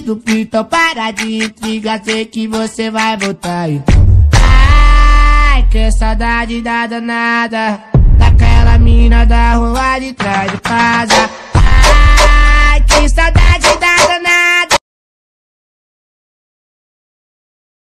Do então para de intriga, sei que você vai voltar então. Ai, que saudade da danada, daquela mina da rua de trás de casa.